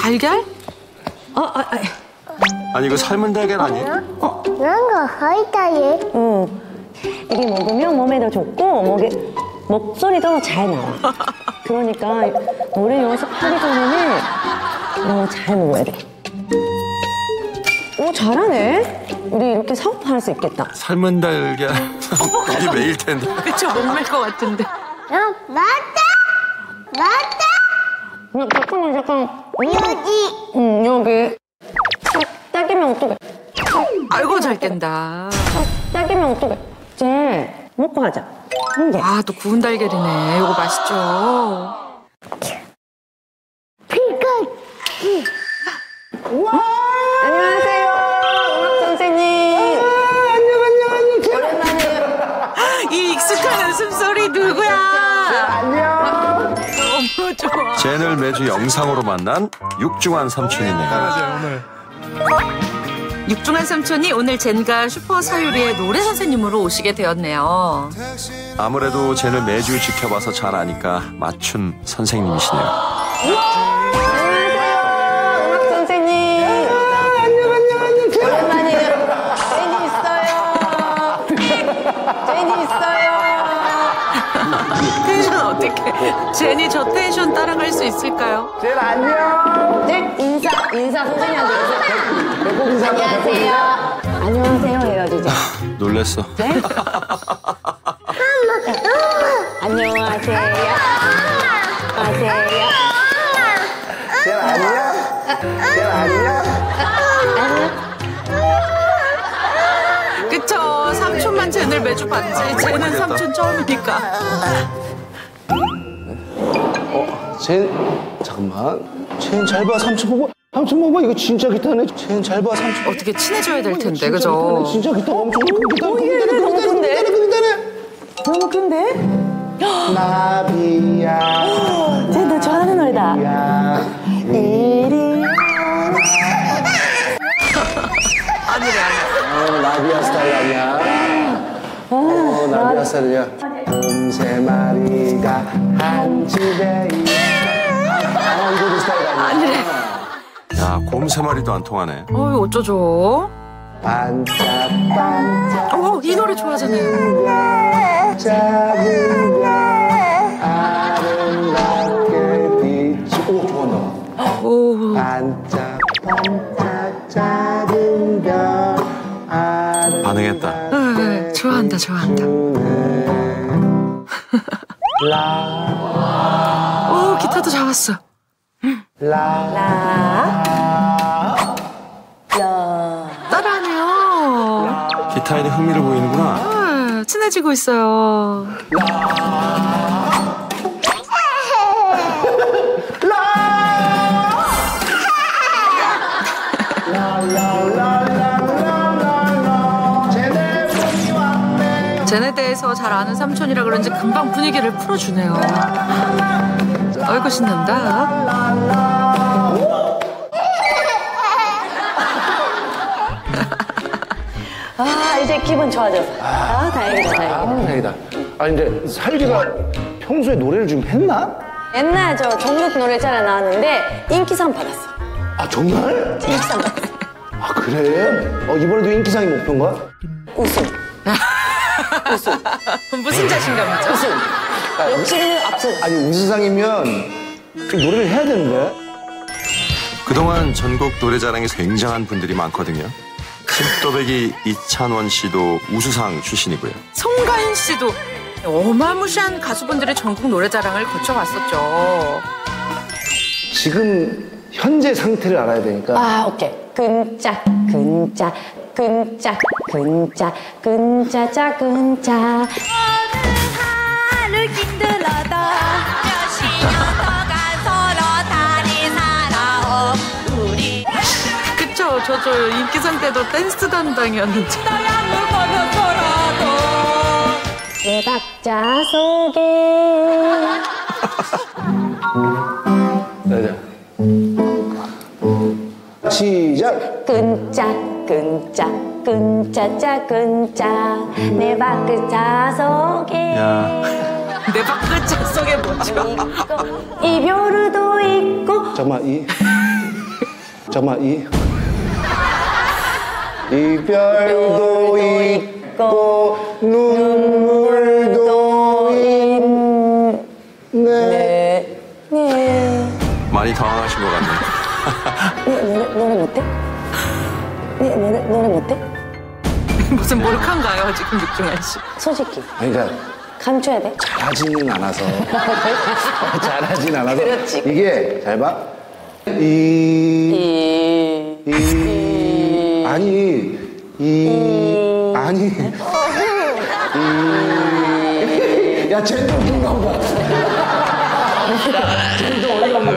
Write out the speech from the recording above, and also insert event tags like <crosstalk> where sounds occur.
달걀? 아, 아, 아. 아니 이거 삶은 달걀 아니에요? 그런 거 하이다예. 응. 이게 먹으면 몸에도 좋고 목에 목소리도 잘 나와. 그러니까 노래 연습하기 전에는 어, 잘 먹어야 돼. 오 잘하네. 우리 이렇게 사업할 수 있겠다. 삶은 달걀 거기 매일 텐데. 그쵸, 못말 것 같은데. 어, 맞다! 맞다! 응, 잠깐만 잠깐. 응, 여기. 응 여기. 딱 딱이면 어떡해? 아이고, 잘 깬다. 딱 딱이면 어떡해? 이제 먹고. 이제. 아, 또 구운 달걀이네. 이거 맛있죠? 젠을 매주 영상으로 만난 육중한 삼촌이네요. 육중한 삼촌이 오늘 젠가 슈퍼 사유리의 노래 선생님으로 오시게 되었네요. 아무래도 젠을 매주 지켜봐서 잘 아니까 맞춤 선생님이시네요. 텐션 어떻게? 젠이 저 텐션 따라갈 수 있을까요? 젠 안녕. 네, 인사, 인사 선생님한테 인사. 배꼽 인사. 안녕하세요 해야지 이제. <laughs> 놀랬어. 네? <laughs> 안녕하세요. 안녕하세요. 젠 안녕. 젠 안녕. 봤지. 젠은 삼촌 처음이니까. 쟤 잠깐만. 쟤잘 봐. 삼촌 봐봐. 삼촌 봐봐. 이거 진짜 기타네. 쟤잘 봐. 삼촌. 어떻게 친해져야 될 텐데, 진짜 그죠? 기타네. 진짜 기타 엄청 큰 기타. 큰 기타네. 큰 너무. 큰데? 너무 큰데? 나비야. 쟤너 좋아하는 노래다. 야. 이리 아니래, 아니. 어, 나비야 스타일 아니야? 어, 나비야 스타일이야. 곰세 마리가 한 집에 있어. 강원도리 스타일 아니야? 야, 곰세 마리도 안 통하네. 어이, 어쩌죠? 반짝반짝 어, 이 노래 좋아하잖아요. 작은 별 아름답게 비추 오 좋아한다 오, 반짝반짝 좋아한다, 좋아한다. <laughs> 라 오, 기타도 잡았어. 따라하네요. 기타에 흥미를 보이는구나. 아, 친해지고 있어요. 대해서 잘 아는 삼촌이라 그런지 금방 분위기를 풀어주네요. 아이고 신난다. 아 이제 기분 좋아졌어. 아 다행이다 다행이다. 아, 다행이다. 아니 근데 사유리가 평소에 노래를 좀 했나? 옛날 저 전국 노래자랑 나왔는데 인기상 받았어. 아 정말? 인기상 받았어. 아 그래? 어 이번에도 인기상이 목표인가? <laughs> 우승. 무슨 자신감이죠? 우승. 역시는 앞서. 아니 우수상이면 좀 노래를 해야 되는데. 그동안 전국 노래자랑에서 굉장한 분들이 많거든요. 신또배기 이찬원 씨도 우수상 출신이고요. 송가인 씨도 어마무시한 가수분들의 전국 노래자랑을 거쳐왔었죠. 지금 현재 상태를 알아야 되니까. 아 오케이. 근짜 근짜 근짜 근짜 근짜 우리 그쵸, 저, 저 인기상 때도 댄스 담당이었는데. 물건을 털어도 내 박자 속에 네, 자. 시작. 근짜 근짜 근짜 작은짜 내 박자 속에. 야, <laughs> 내 밖끝 속에 뭐죠? 이별도 있고. 잠깐만 이. 잠깐만 이. 이별도 있고 눈물도 있네. 네. 많이 당황하신 것 같네요. 네, 노래 못해? 네, 노래, 노래 못해? 무슨 몰카인가요, 지금 육중한 씨? 솔직히. 그러니까 감춰야 돼? 잘하지는 않아서 <laughs> 잘하진 않아서 그렇지. 이게 잘 봐 이, 이, 아니 이, 아니 이, 야 쟤도 웃긴가 보다 쟤도 어이가 없네